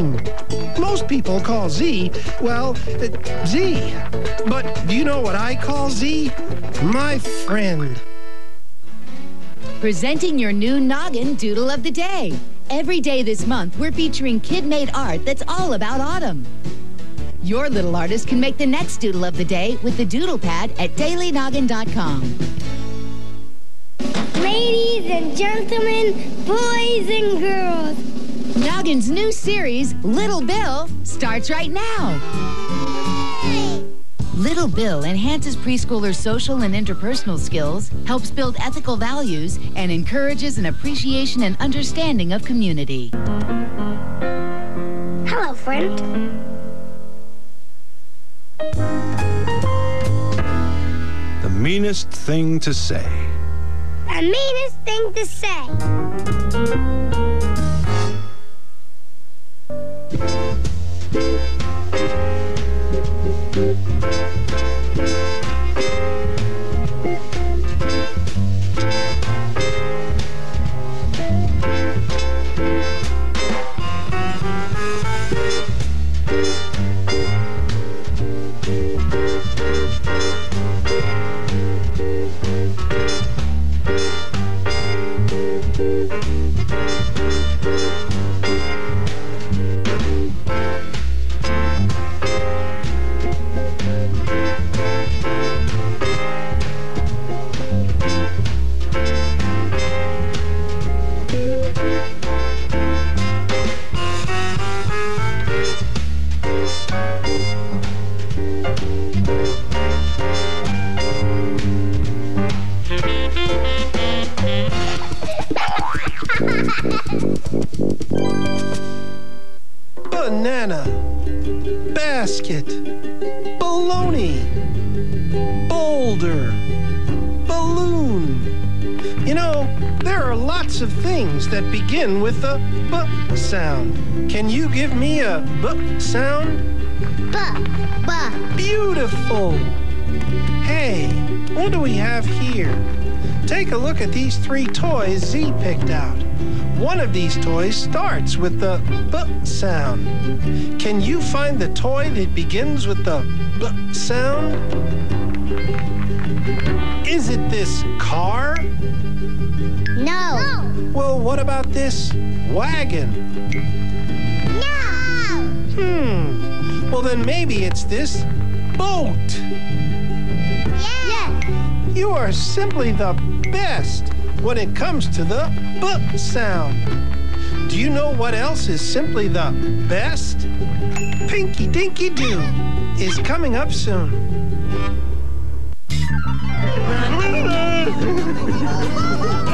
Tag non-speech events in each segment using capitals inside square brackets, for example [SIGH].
Most people call Zee, well, uh, Zee. But do you know what I call Zee? My friend. Presenting your new Noggin Doodle of the Day. Every day this month, we're featuring kid-made art that's all about autumn. Your little artist can make the next doodle of the day with the doodle pad at dailynoggin.com. Ladies and gentlemen, boys and girls. Noggin's new series, Little Bill, starts right now. Little Bill enhances preschoolers' social and interpersonal skills, helps build ethical values, and encourages an appreciation and understanding of community. Hello, friend. The meanest thing to say. The meanest thing to say. Of things that begin with a B sound. Can you give me a B sound? B, buh. Beautiful. Hey, what do we have here? Take a look at these three toys Z picked out. One of these toys starts with the B sound. Can you find the toy that begins with the B sound? Is it this car? No. Well, what about this wagon? No. Hmm. Well, then maybe it's this boat. Yes. You are simply the best when it comes to the B sound. Do you know what else is simply the best? Pinky Dinky Doo is coming up soon. [LAUGHS]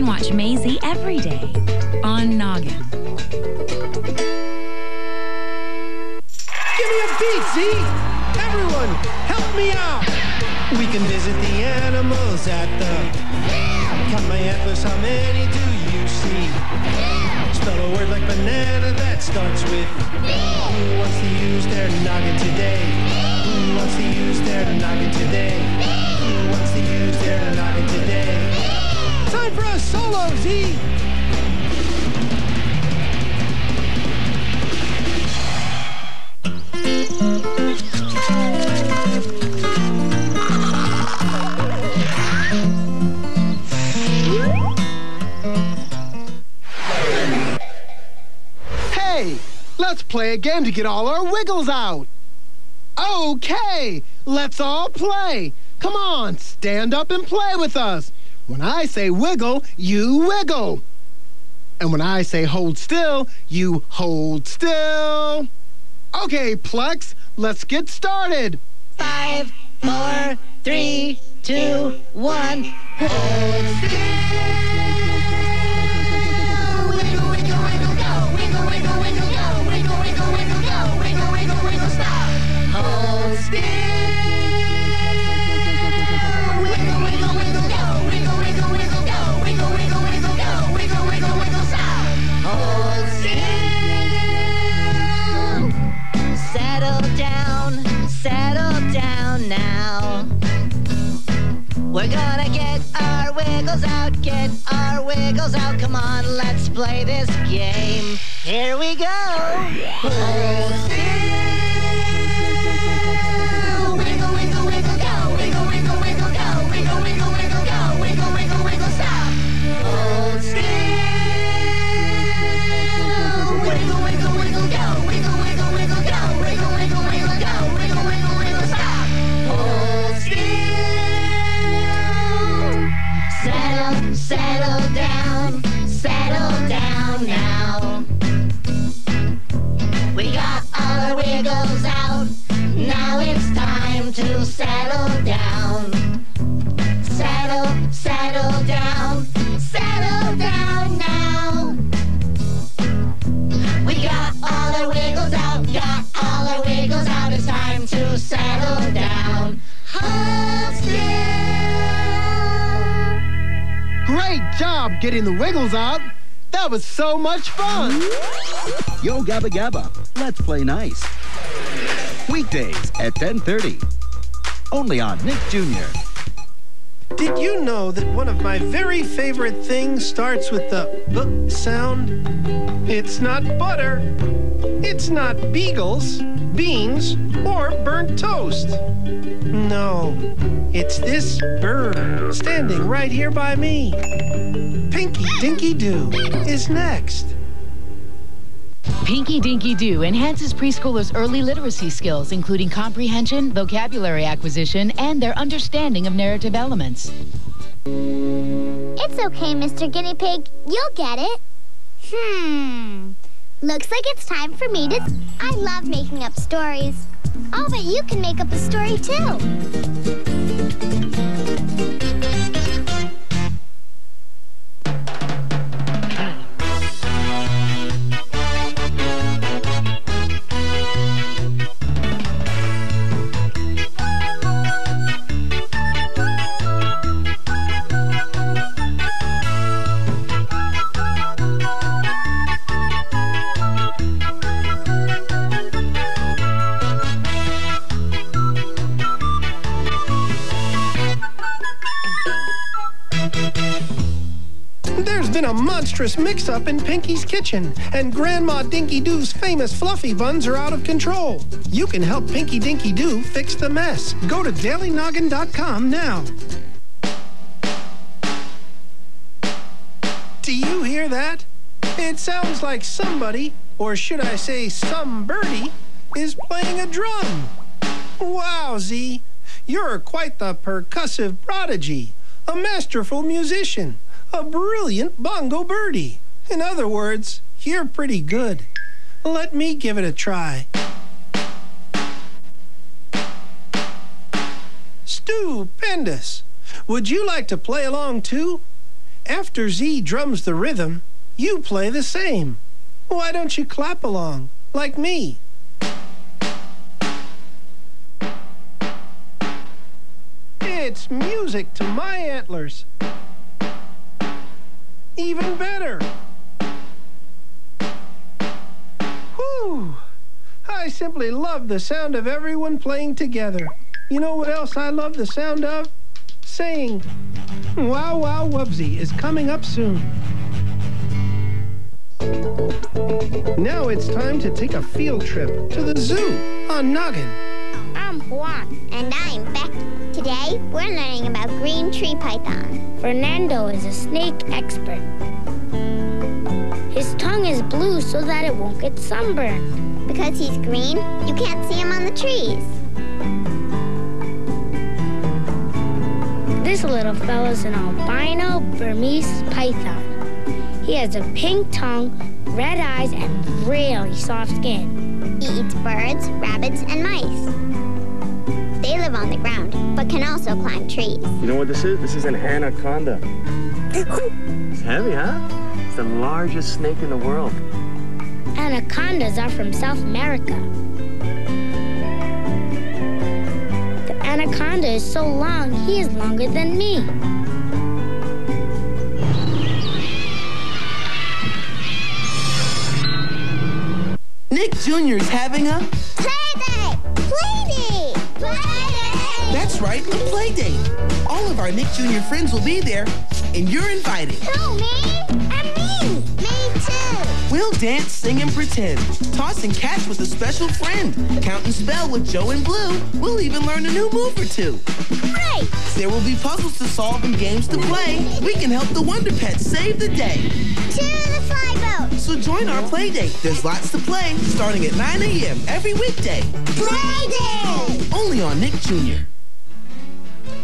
can watch Maisy every day on Noggin. Give me a beat, Zee! Everyone, help me out! We can visit the animals at the... Count my antlers, how many do you see? Spell a word like banana that starts with... Who wants to use their noggin today? Who wants to use their noggin today? Who wants to use their noggin today? Time for a solo, Zee! Play a game to get all our wiggles out. Okay, let's all play. Come on, stand up and play with us. When I say wiggle, you wiggle. And when I say hold still, you hold still. Okay, Plex, let's get started. Five, four, three, two, one. Hold Hold this game. Here we go. Settle down. Settle, settle down, settle down now. We got all our wiggles out, got all our wiggles out. It's time to settle down. Hold still. Great job getting the wiggles out. That was so much fun. Yo Gabba Gabba, let's play nice. Weekdays at 10:30. Only on Nick Jr. Did you know that one of my very favorite things starts with the B sound? It's not butter. It's not beagles, beans, or burnt toast. No, it's this bird standing right here by me. Pinky Dinky Doo is next. Pinky Dinky Doo enhances preschoolers' early literacy skills, including comprehension, vocabulary acquisition, and their understanding of narrative elements. It's okay, Mr. Guinea Pig. You'll get it. Hmm. Looks like it's time for me to... I love making up stories. I'll bet you can make up a story, too. Monstrous mix-up in Pinky's kitchen, and Grandma Dinky Doo's famous fluffy buns are out of control. You can help Pinky Dinky Doo fix the mess. Go to dailynoggin.com now. Do you hear that? It sounds like somebody, or should I say some birdie, is playing a drum. Wow, you're quite the percussive prodigy, a masterful musician, a brilliant bongo birdie. In other words, you're pretty good. Let me give it a try. Stupendous! Would you like to play along too? After Zee drums the rhythm, you play the same. Why don't you clap along, like me? It's music to my antlers. Even better. Whew! I simply love the sound of everyone playing together. You know what else I love the sound of? Saying, Wow Wow Wubbzy is coming up soon. Now it's time to take a field trip to the zoo on Noggin. I'm Juan. And I'm Beck. Today, we're learning about green tree python. Fernando is a snake expert. His tongue is blue so that it won't get sunburned. Because he's green, you can't see him on the trees. This little fella's an albino Burmese python. He has a pink tongue, red eyes, and really soft skin. He eats birds, rabbits, and mice. They live on the ground, can also climb trees. You know what this is? This is an anaconda. it's heavy, huh? It's the largest snake in the world. Anacondas are from South America. The anaconda is so long, he is longer than me. Nick Jr. is having a... Play day! Play day! Play day! That's right, a play date. All of our Nick Jr. friends will be there, and you're invited. Who, me? And me! Me too! We'll dance, sing, and pretend. Toss and catch with a special friend. Count and spell with Joe and Blue. We'll even learn a new move or two. Great! There will be puzzles to solve and games to play. We can help the Wonder Pets save the day. To the fly boat! So join our play date. There's lots to play, starting at 9 a.m. every weekday. Play day! Only on Nick Jr.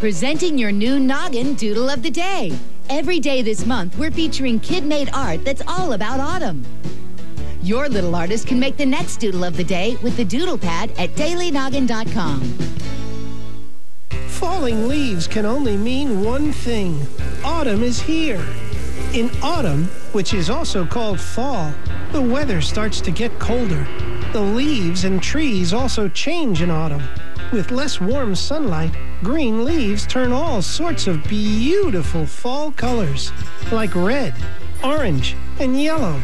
Presenting your new Noggin Doodle of the Day. Every day this month, we're featuring kid-made art that's all about autumn. Your little artist can make the next Doodle of the Day with the Doodle Pad at dailynoggin.com. Falling leaves can only mean one thing. Autumn is here. In autumn, which is also called fall, the weather starts to get colder. The leaves and trees also change in autumn. With less warm sunlight, green leaves turn all sorts of beautiful fall colors, like red, orange, and yellow.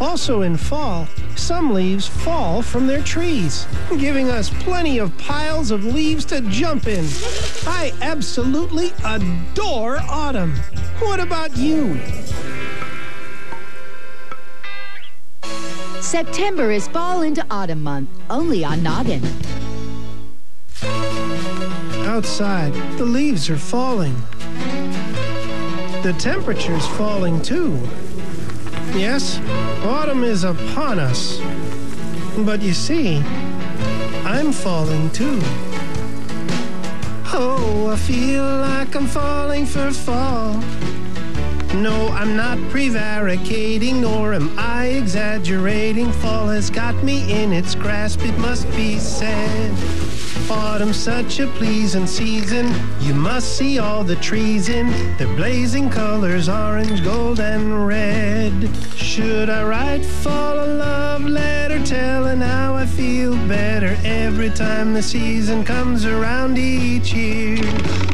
Also in fall, some leaves fall from their trees, giving us plenty of piles of leaves to jump in. I absolutely adore autumn. What about you? September is fall into autumn month, only on Noggin. Outside, the leaves are falling. The temperature's falling too. Yes, autumn is upon us. But you see, I'm falling too. Oh, I feel like I'm falling for fall. No, I'm not prevaricating, nor am I exaggerating. Fall has got me in its grasp, it must be said. Autumn's such a pleasing season. You must see all the trees in their blazing colors orange, gold, and red. Should I write fall a love letter telling how I feel better every time the season comes around each year?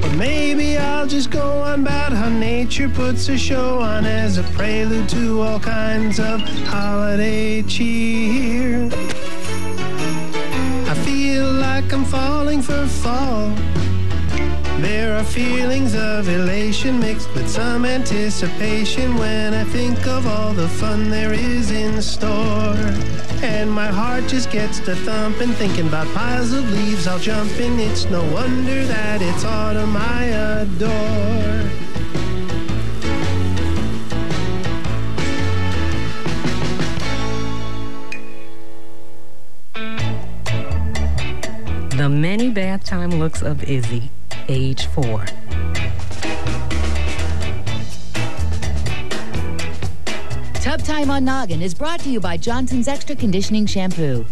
Or maybe I'll just go on about how nature puts a show on as a prelude to all kinds of holiday cheer. For fall. There are feelings of elation mixed with some anticipation when I think of all the fun there is in store. And my heart just gets to thumping, thinking about piles of leaves I'll jump in. It's no wonder that it's autumn I adore. The bath time looks of Izzy, age four. Tub Time on Noggin is brought to you by Johnson's Extra Conditioning Shampoo.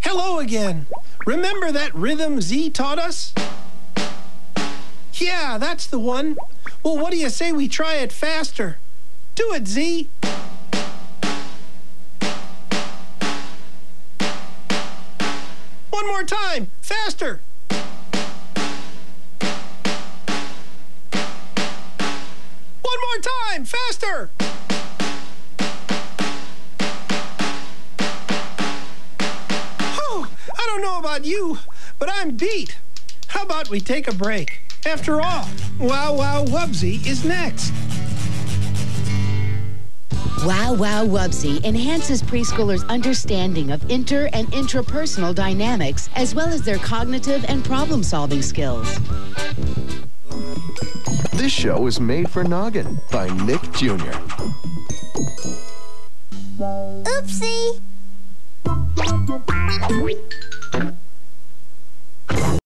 Hello again. Remember that rhythm Zee taught us? Yeah, that's the one. Well, what do you say we try it faster? Do it, Z. more time, faster. One more time, faster. Oh, I don't know about you, but I'm beat. How about we take a break? After all, Wow Wow Wubbzy is next. Wow Wow Wubbzy enhances preschoolers' understanding of inter and intrapersonal dynamics, as well as their cognitive and problem-solving skills. This show is made for Noggin by Nick Jr. Oopsie!